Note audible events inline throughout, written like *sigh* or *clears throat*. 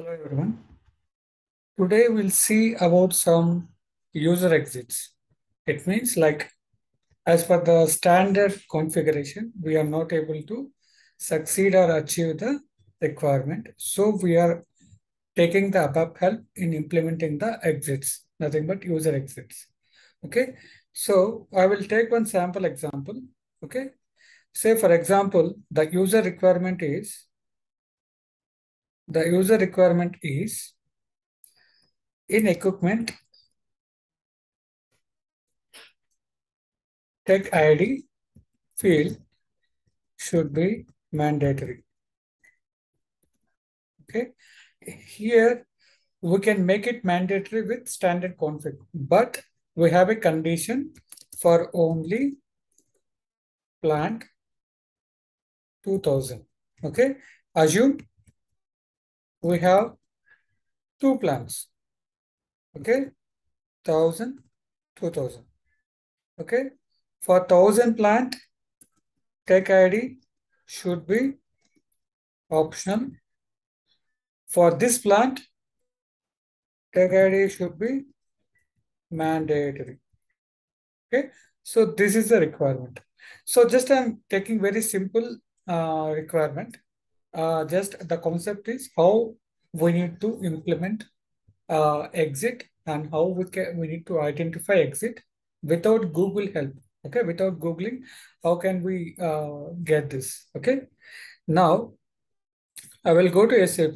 Hello everyone. Today we'll see about some user exits. It means like as per the standard configuration, we are not able to succeed or achieve the requirement. So we are taking the ABAP help in implementing the exits, nothing but user exits. Okay. So I will take one sample example. Okay. Say for example, the user requirement is the user requirement is in equipment tech ID field should be mandatory. Okay, here we can make it mandatory with standard config, but we have a condition for only plant 2000. Okay, assume we have two plants. Okay, 1000, 2000. Okay, for 1000 plant, tech ID should be optional. For this plant, tech ID should be mandatory. Okay, so this is the requirement. So just I'm taking very simple uh, requirement uh, just the concept is how we need to implement uh, exit and how we can we need to identify exit without Google help. Okay, without googling, how can we uh, get this? Okay, now I will go to SAP.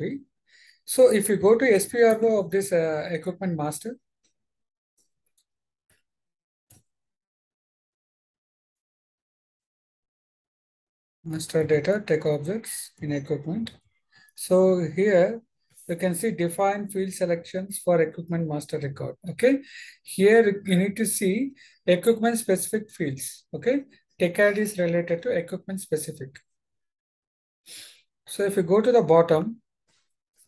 So if you go to SPRO of this uh, equipment master, master data tech objects in equipment. So here you can see define field selections for equipment master record. Okay. Here you need to see equipment specific fields. Okay. Tech ID is related to equipment specific. So if you go to the bottom,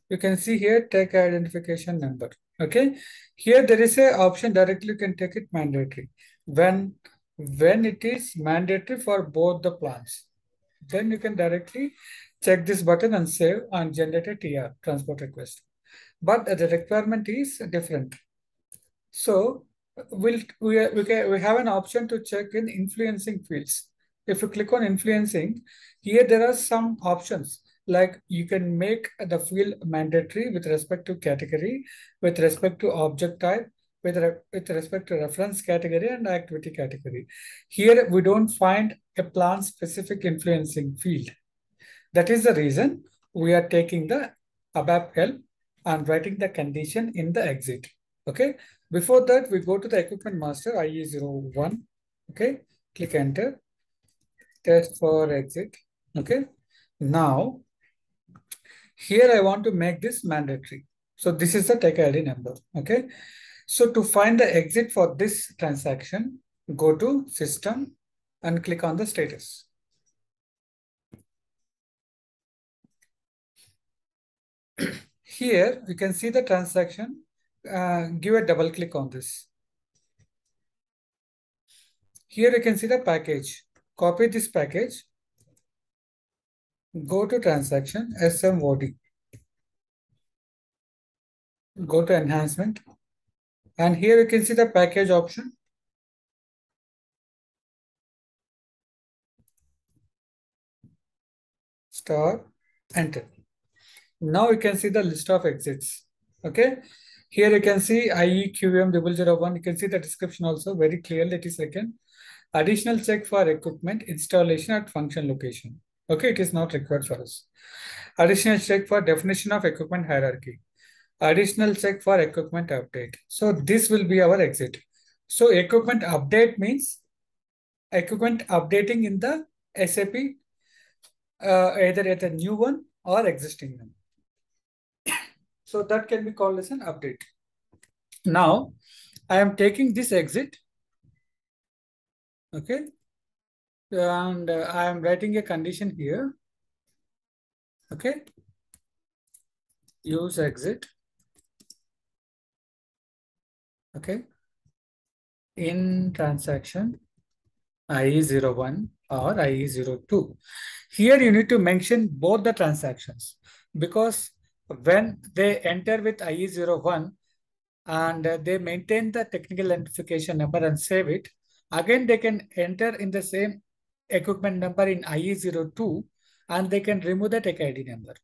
you can see here tech identification number. Okay. Here there is a option directly you can take it mandatory. When when it is mandatory for both the plans then you can directly check this button and save and generate a TR, transport request. But the requirement is different. So we'll, we, we, can, we have an option to check in influencing fields. If you click on influencing, here there are some options like you can make the field mandatory with respect to category, with respect to object type, with, re with respect to reference category and activity category. Here, we don't find a plant-specific influencing field. That is the reason we are taking the ABAP help and writing the condition in the exit. Okay. Before that, we go to the equipment master IE01. Okay. Click enter. Test for exit. Okay. Now, here I want to make this mandatory. So this is the tech ID number. Okay. So to find the exit for this transaction, go to system and click on the status. *clears throat* Here you can see the transaction. Uh, give a double click on this. Here you can see the package. Copy this package. Go to transaction SMOD. Go to enhancement. And here you can see the package option. Star, enter. Now you can see the list of exits. Okay. Here you can see IEQM 001. You can see the description also very clearly it is written. Additional check for equipment installation at function location. Okay, it is not required for us. Additional check for definition of equipment hierarchy additional check for equipment update. So this will be our exit. So equipment update means equipment updating in the SAP, uh, either at a new one or existing one. So that can be called as an update. Now, I am taking this exit. Okay. And uh, I am writing a condition here. Okay. Use exit. okay in transaction IE01 or IE02. Here you need to mention both the transactions because when they enter with IE01 and they maintain the technical identification number and save it, again they can enter in the same equipment number in IE02 and they can remove the tech ID number.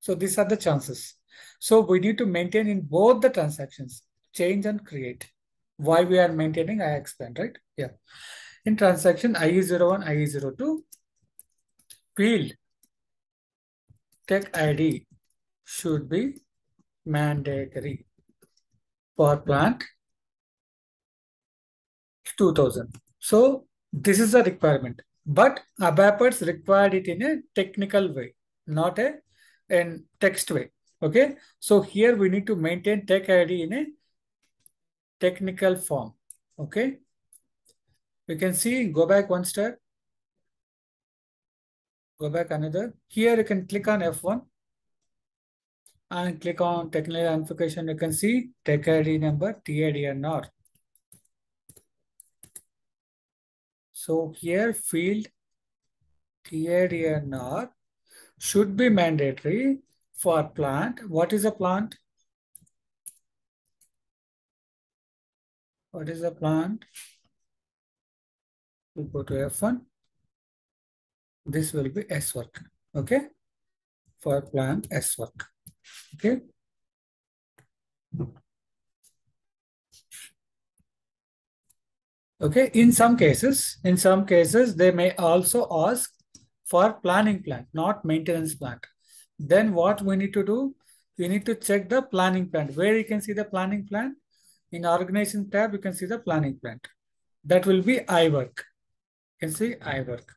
So these are the chances. So we need to maintain in both the transactions, change and create. Why we are maintaining, I explained, right? Yeah. In transaction IE01, IE02, field tech ID should be mandatory for plant 2000. So this is a requirement, but ABAPers required it in a technical way, not a in text way. Okay. So here we need to maintain tech ID in a technical form. Okay. You can see, go back one step. Go back another. Here you can click on F1 and click on technical identification. You can see tech ID number, TIDNR. So here field TIDNR should be mandatory for plant. What is a plant? What is a plant? Go to F1. This will be S work. Okay. For plan S work. Okay. Okay. In some cases, in some cases, they may also ask for planning plant, not maintenance plant. Then what we need to do? We need to check the planning plant. Where you can see the planning plant? In organization tab, you can see the planning plant. That will be I You can see work.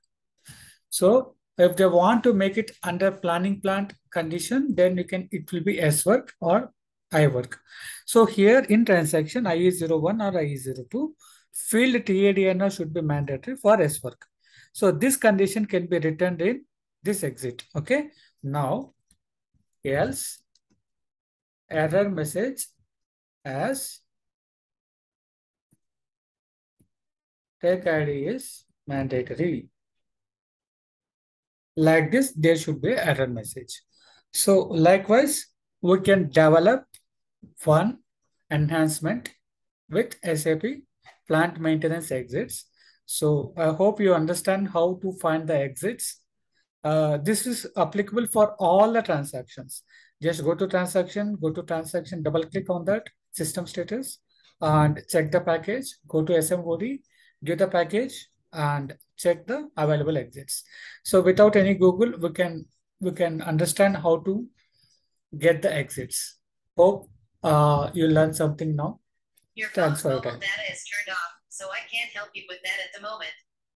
So if they want to make it under planning plant condition, then you can it will be S work or I work. So here in transaction IE01 or IE02, field TIDNR should be mandatory for S work. So this condition can be returned in this exit. Okay. Now else error message as tech ID is mandatory like this, there should be error message. So likewise, we can develop one enhancement with SAP plant maintenance exits. So I hope you understand how to find the exits. Uh, this is applicable for all the transactions. Just go to transaction, go to transaction, double click on that system status and check the package, go to SMOD, give the package and check the available exits. So without any Google, we can we can understand how to get the exits. Hope uh, you learned something now. Your Thanks for your time. data is turned off, so I can't help you with that at the moment.